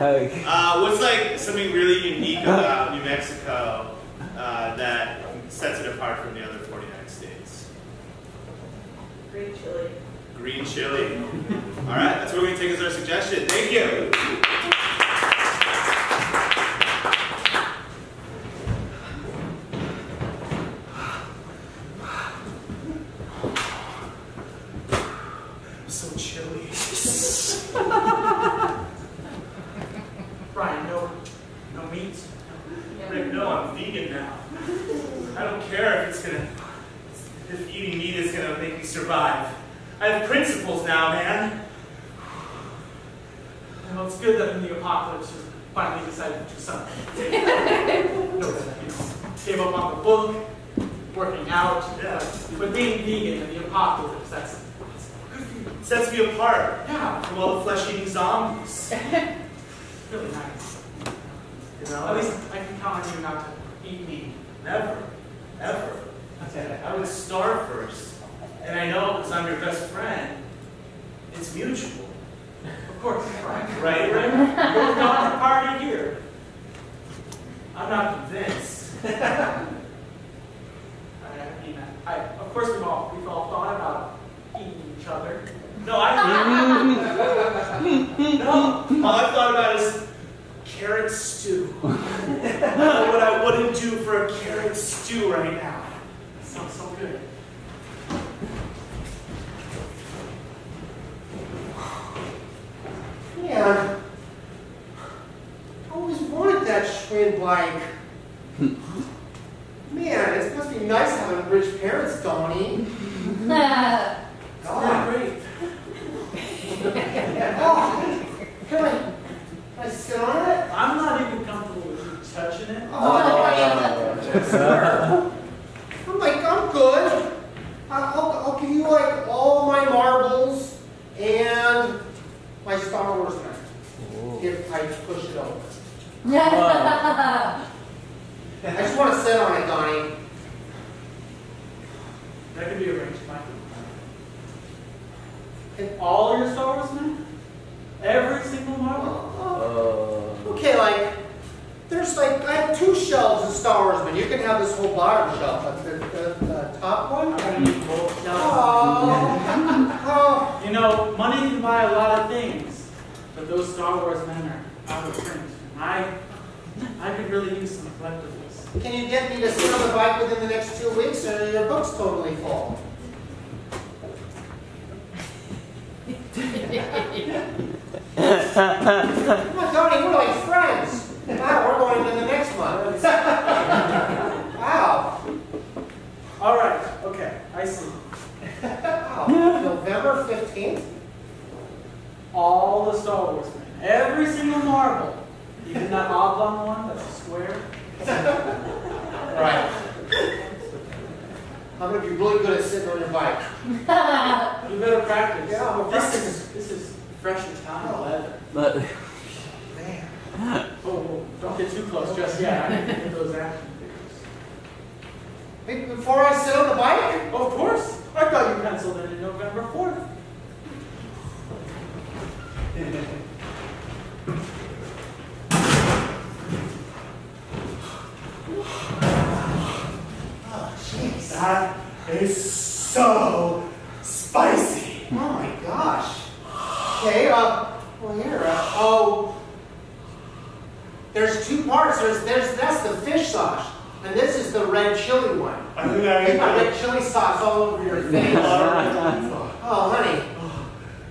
Uh, what's like something really unique about New Mexico uh, that sets it apart from the other 49 states? Green chili. Green chili. All right, that's what we're going to take as our suggestion. Thank you. so chilly. Brian, no, no meat. Rick, no, I'm vegan now. I don't care if it's gonna, if eating meat is gonna make me survive. I have principles now, man. Well, it's good that in the apocalypse you finally decided to do something. no, that, you know, gave up on the book, working out, Yeah. but being vegan in the apocalypse, that's, that's good for you. Sets me apart Yeah, from all the flesh-eating zombies. really nice. You know, At least I can count on you not to eat meat. never, ever. I would starve first, and I know because I'm your best friend, it's mutual, Of course, right, right? You're not a party here. I'm not convinced. I, I mean, I, of course we've all, we've all thought about eating each other. No, I. no, all I've thought about is carrot stew. what I wouldn't do for a carrot stew right now. Sounds so good. Man, I always wanted that Schwinn bike. Man, it must be nice having rich parents, Donnie. God. Great. Oh, can I, can I sit on it? I'm not even comfortable with you touching it. Oh, I'm like, I'm good. I- I'll, I'll give you like all my marbles and my Star Wars knife if I push it over. I just want to sit on it, Donnie. That could be arranged, Mike. And all your Star Wars men? Every single Marvel? Okay, like, there's like, I have two shelves of Star Wars, but you can have this whole bottom shelf, but the, the, the top one? I'm gonna need both. Oh, oh, You know, money can buy a lot of things, but those Star Wars men are out of print. And I, I could really use some collectibles. can you get me to sit on the bike within the next two weeks, or your book's totally full? Come on, Tony, we're like friends. Wow, we're going to the next one. Wow. All right, okay, I see. Wow. November 15th? All the Star Wars men, every single Marvel, even that oblong one that's a square. Right. I'm gonna be really good at sitting on your bike. You better practice. Yeah, I'm a this practice. is this is fresh Italian oh. leather. But Man. Oh, oh, don't get too close just yet. I need to get those action figures. Hey, Before I sit on the bike? Of course. I thought you penciled it in November 4th. That is so spicy. Oh my gosh. Okay, uh, well here, uh, oh, there's two parts. There's, there's, that's the fish sauce, and this is the red chili one. I think I You got red chili sauce all over your face. Oh, honey.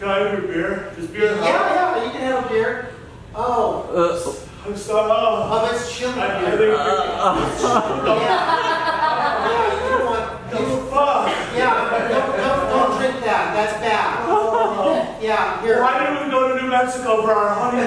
Can I have your beer? Is beer Yeah, help? yeah, you can have a beer. Oh, uh, I'm sorry. Oh, oh, it's chili I, I beer. think. Yeah. Yeah, you don't want, the you, fuck. yeah, don't, don't, don't drink that. That's bad. Oh. Yeah, here. Why didn't we go to New Mexico for our honeymoon?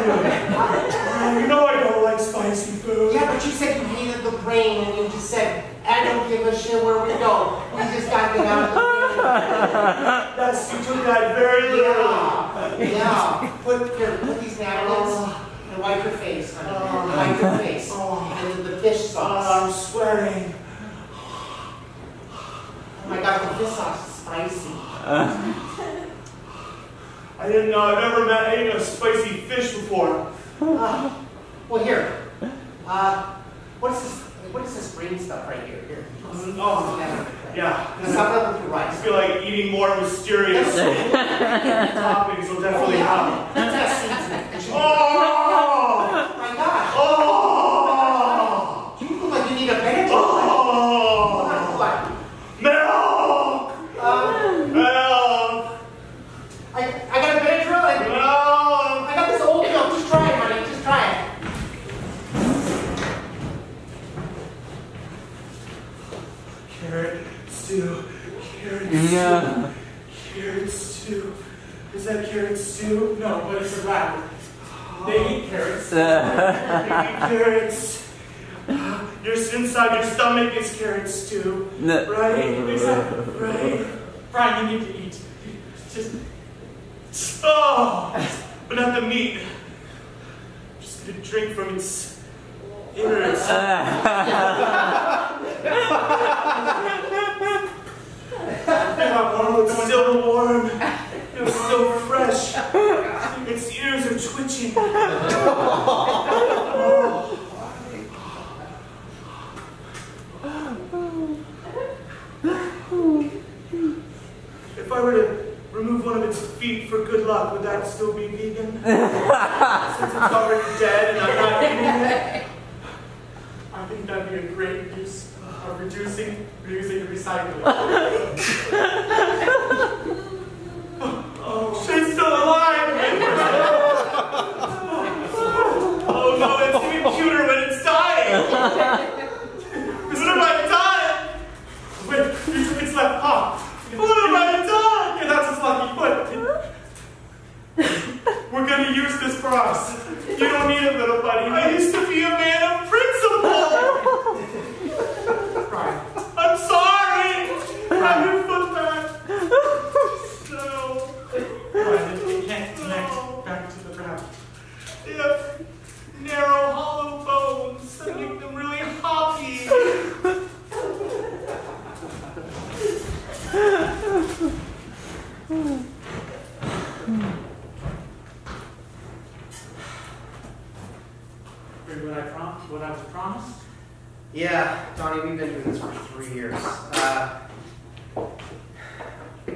Oh, you know I don't like spicy food. Yeah, but you said you hated the rain, and you just said, I don't give a shit where we go. We just got to get out of the rain. That's you took that very literally. Yeah, yeah. Put here, put these napkins. And wipe your face, honey. Wipe your face. Oh. And the fish Oh, sauce. I'm sweating. Oh my god, the fish sauce is spicy. I didn't know. I've never met eating a spicy fish before. Uh, well, here. Uh, what is this? What is this green stuff right here? Here. Oh, Yeah. yeah. Have that with I rice. feel like eating more mysterious toppings will definitely help. That's seasoning. Oh! my gosh. Oh! You look like you need a Benadryl. Oh! What? Milk! Um, Milk! I, I got a Benadryl and Milk! I got this old milk. Just try it, honey. Just try it. Carrot stew. Carrot Yeah. stew. Carrot stew. Is that carrot stew? No, but it's a rabbit. They eat carrots. Baby carrots. Your your stomach is carrot stew. Right? Exactly. Right? Brian, you need to eat. Just Oh! But not the meat. Just gonna drink from its innards. It's still warm. It's still fresh. Its ears are twitching. If I were to remove one of its feet for good luck, would that still be vegan? Since it's already dead and I'm not eating it? I think that'd be a great use of reducing, reusing, and recycling. Oh, she's still alive! oh no, it's even cuter when it's dying! what have I done? Wait, you took its left paw. What have I done? Yeah, that's its lucky foot. We're gonna use this for us. You don't need it, little buddy. I used to be a man of principle! Brian, I'm sorry! Have your foot back! No. Brian, it, it can't connect back to the ground. They have narrow, hollow bones that make them really hoppy. What I prom- what I was promised? Yeah, Donnie, we've been doing this for three years. Uh,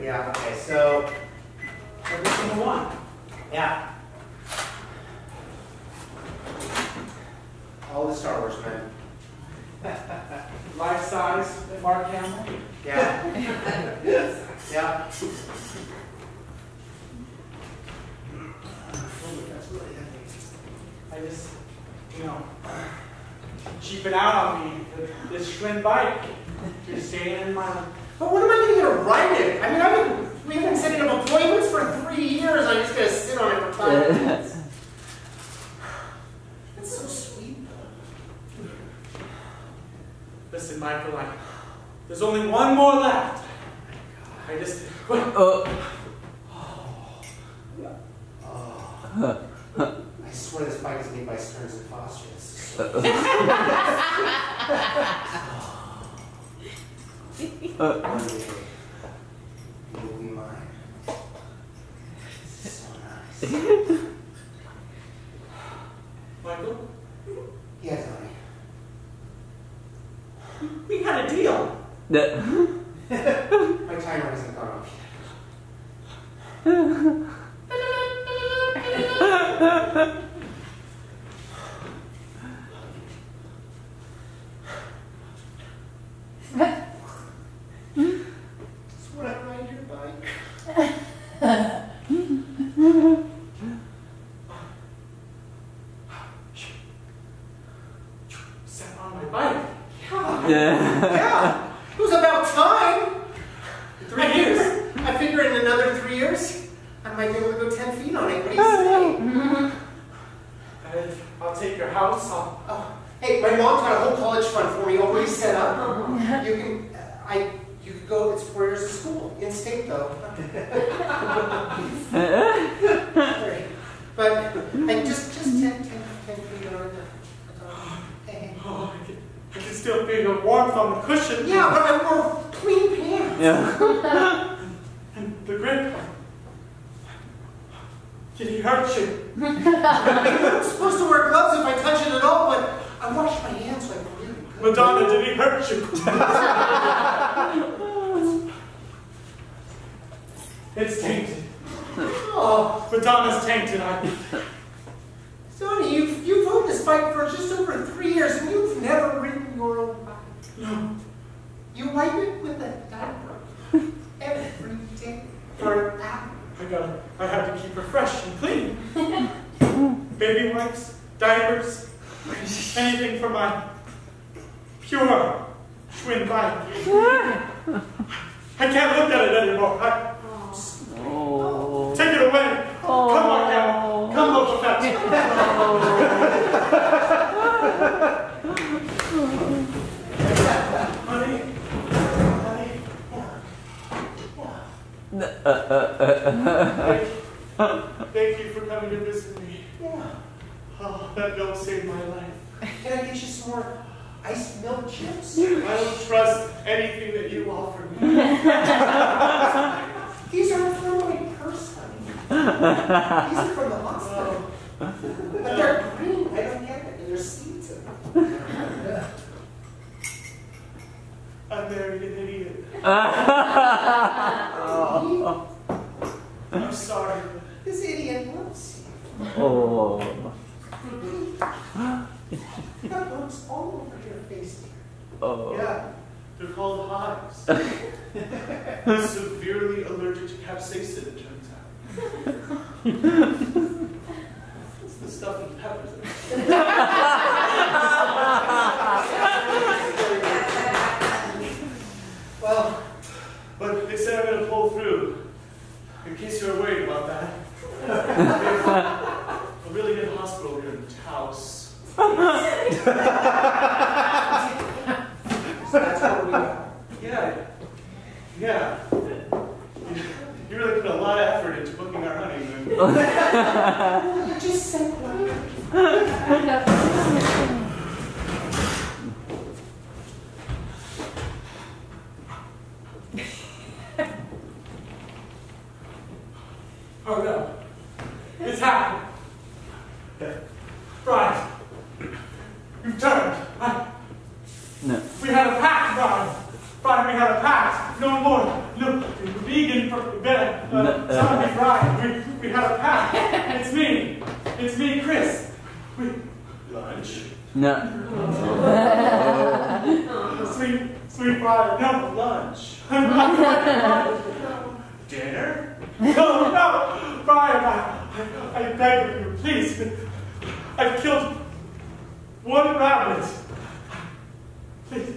yeah, okay, so, Every single one. yeah. All the Star Wars men. Life size, Mark Hamill. Yeah. yeah. Oh, that's really heavy. I just, you know, cheap it out on me. This Schwinn bike. Just staying in my. But when am I going to get to ride it? I mean, I've been, we've been setting up appointments for three years. I'm just going to sit on it for five minutes. It's so sweet. though. Listen, Michael, I, there's only one more left. I just. Wait, I swear this bike is made by Stearns and Foster. This is so One day, you will be mine. So nice. Michael, Yes, honey. We had a deal. My timer hasn't gone off yet. I'll take your house. I'll. Oh, hey, my mom's got a whole college fund for me already set up. You can, I, you go. It's four years of school in state though. but and just, just ten, ten, ten feet over the. Oh, I can, I can still feel the warmth on the cushion. Yeah, but I wore clean pants. Yeah. and the grip. Did he hurt you? I'm supposed to wear gloves if I touch it at all, but I washed my hands like really good. Madonna, did he hurt you? it's tainted. Oh, Madonna's tainted. I, Sonny, you've, you've owned this bike for just over three years and you've never ridden your own bike. no. You wipe it with a diaper every day for an hour. Uh, I had to keep her fresh and clean. Baby wipes, diapers, anything for my pure Schwinn bike. I can't look at it anymore. I, Oh. take it away. Come on, Cal. Oh. Come, Boba Fett. honey, honey. Thank, thank you for coming to visit me. Yeah. Oh, that note saved my life. Can I get you some more iced milk chips? I don't trust anything that you offer me. These aren't from my purse, honey. These are from the hospital. But they're green. I don't get it. There's seeds in them. I married an idiot. Oh. I'm sorry. This idiot loves you. Oh. Got bumps all over your face. Oh. Yeah, they're called hives. Severely allergic to capsaicin, it turns out. it's the stuff in peppers. In case you were worried about that. a really good hospital here in Taos. that's what we got. Yeah. Yeah. You, you really put a lot of effort into booking our honeymoon. Well, you just said one. Oh no. It's happened. Brian. You've turned. I, No. we had a pact, Brian. Brian, we had a pact. No more. No. Vegan for better. Uh, No. zombie Brian. We, we had a pact. It's me. It's me, Chris. We. Lunch. No. Sweet, sweet Brian. No, lunch. Dinner? No, no! Brian, I, I, I beg of you, please. I've killed one rabbit. Please,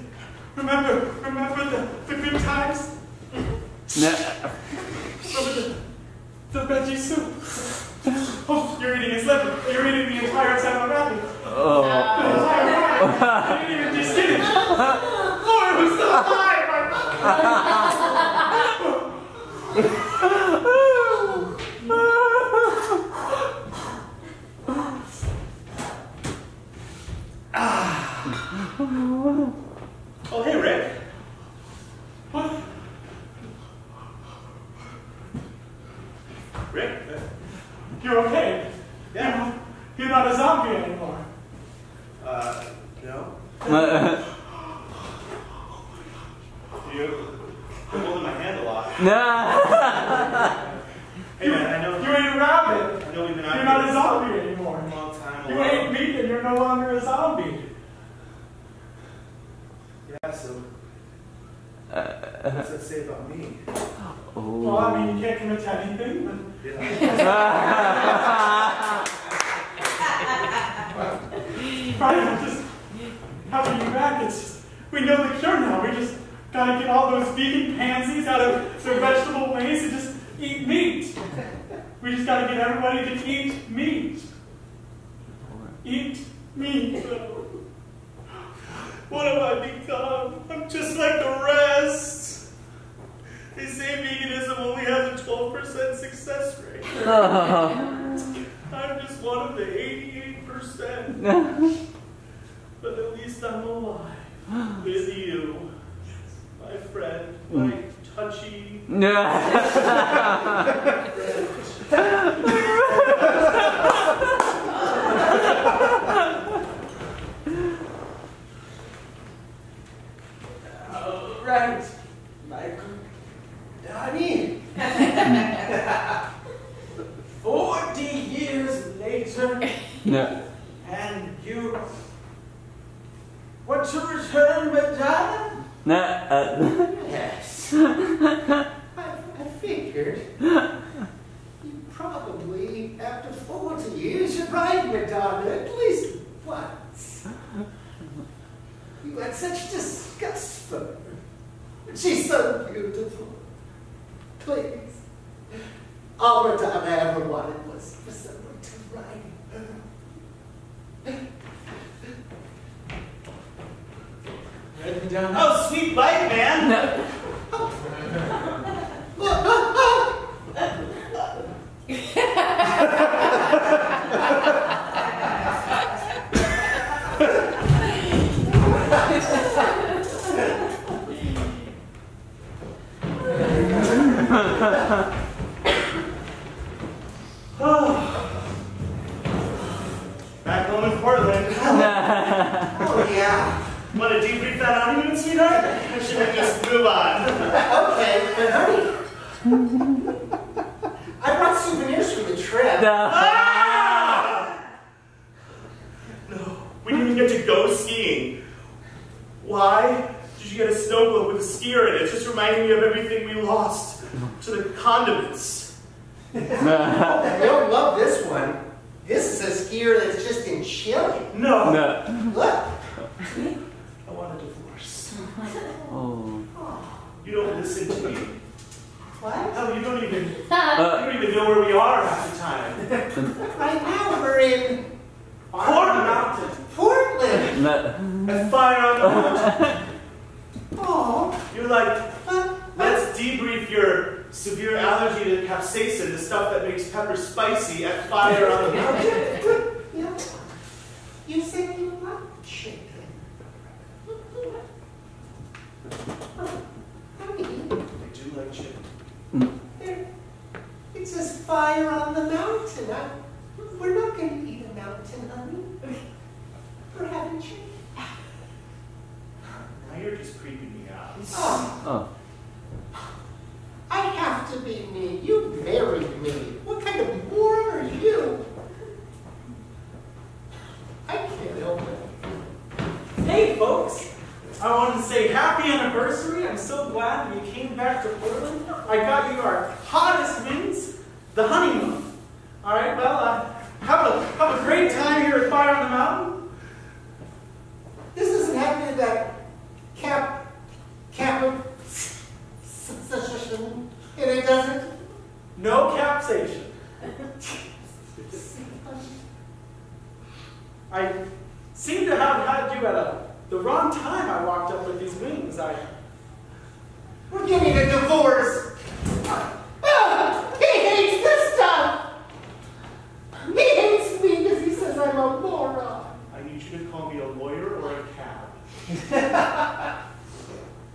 remember, remember the, the good times? No. Remember the, the veggie soup? Oh, you're eating his liver. You're eating the entire salmon rabbit. Oh. The Oh. entire rabbit. I didn't even just it. Oh, it was so alive! Oh, hey, Rick. What? Rick? uh, You're okay? Yeah. You're not a zombie anymore. Uh, no. You, you're holding my hand a lot. No. Hey, man, I know, You ate a rabbit. I know we've been You're out not a here zombie a anymore. long time. You alone. ate meat and you're no longer a zombie. Yeah, so what's that say about me? Well, I Oh. mean, you can't commit to anything, but Yeah. Brian, I'm just having you back. It's just, we know the cure now. We just gotta get all those vegan pansies out of their vegetable ways and just eat meat. We just gotta get everybody to eat meat. Eat meat. What have I become? I'm just like the rest. They say veganism only has a 12% success rate. I'm just one of the 88%. But at least I'm alive with you, my friend, my mm. touchy. friend. Please. All the time I ever wanted was for someone to write ride her. Oh, sweet bite, man. no. Want to debrief that honeymoon, sweetheart? Or should we just move on? Okay, but honey. I brought souvenirs from the trip. No. Ah! No, we didn't even get to go skiing. Why did you get a snow globe with a skier in it? It's just reminding me of everything we lost to the condiments. You don't love this one. This is a skier that's just in Chile. No, No. Look. I want a divorce. Oh. You don't listen to me. What? Hell, you don't even you Uh, don't even know where we are half the time. Right now we're in Portland Mountain. Portland. no. And fire on the mountain. Oh, You're like, let's debrief your severe allergy to capsaicin, the stuff that makes pepper spicy, at fire on the mountain. yeah. You said you love chicken. Oh, honey, I do like chicken. there. It says fire on the mountain. I, we're not going to eat a mountain, honey. We're having chicken. Now you're just creeping me out. Oh. Oh. I have to be me. You married me. What kind of moron are you? I can't help it. Hey, folks! I wanted to say happy anniversary. I'm so glad you came back to Portland. I got you our hottest wings, the honeymoon. All right, well, uh, have a have a great time here at Fire on the Mountain. This isn't happening that cap, cap, session, and it doesn't. No capsation. I seem to have had you at a, the wrong time. I walked up with these wings. I We're getting a divorce. Ah, he hates this stuff. He hates me because he says I'm a moron. I need you to call me a lawyer or a cab.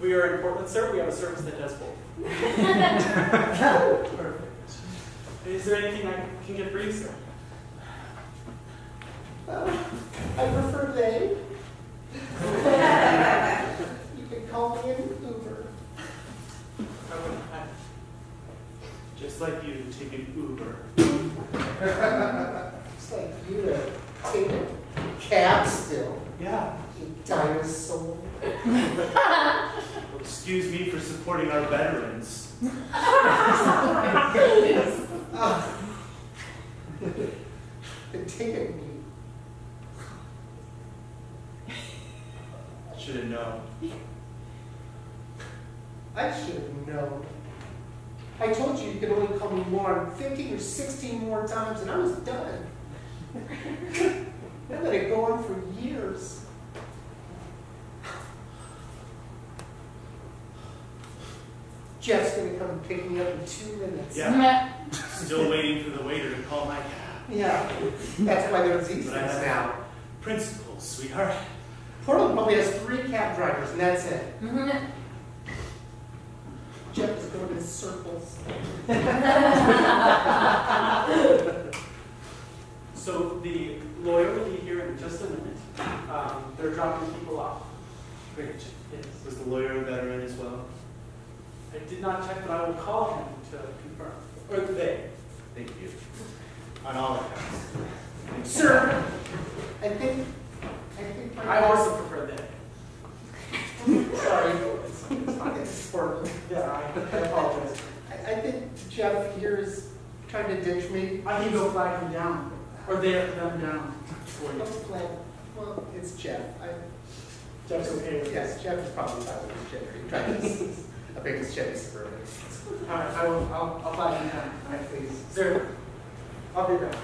we are in Portland, sir. We have a service that does both. Perfect. Is there anything I can get for you, sir? Uh, I prefer they. you can call me an Uber. I would, I, Just like you to take an Uber. It's like you to take a Yeah. Dinosaur. Excuse me for supporting our veterans. Take a knee. Should have known. I should have known. I told you you could only call me more 15 or 16 more times and I was done. I let it go on for years. Jeff's gonna come and pick me up in two minutes. Yeah. Still waiting for the waiter to call my cab. Yeah, that's why there's these But things now. principles, sweetheart. Portland probably has three cab drivers and that's it. Mm-hmm. Jeff is going in circles. So the lawyer will be here in just a minute. Um, they're dropping people off. Great. Yes. Was the lawyer a veteran as well? I did not check, but I will call him to confirm. Or they. Thank you. On all accounts. Sir, I think, I think. I also prefer that. Sorry. It's for- Yeah, I I apologize. I, I think Jeff here is trying to ditch me. I can go flag him down, or they them down for you. Oh, Don't. Well, it's Jeff. I, Jeff's okay with yes, Jeff is probably fine with his. Trying to, I think it's Chevy Suburban. All right, I will, I'll, I'll flag them down. All right, please. There, I'll be back.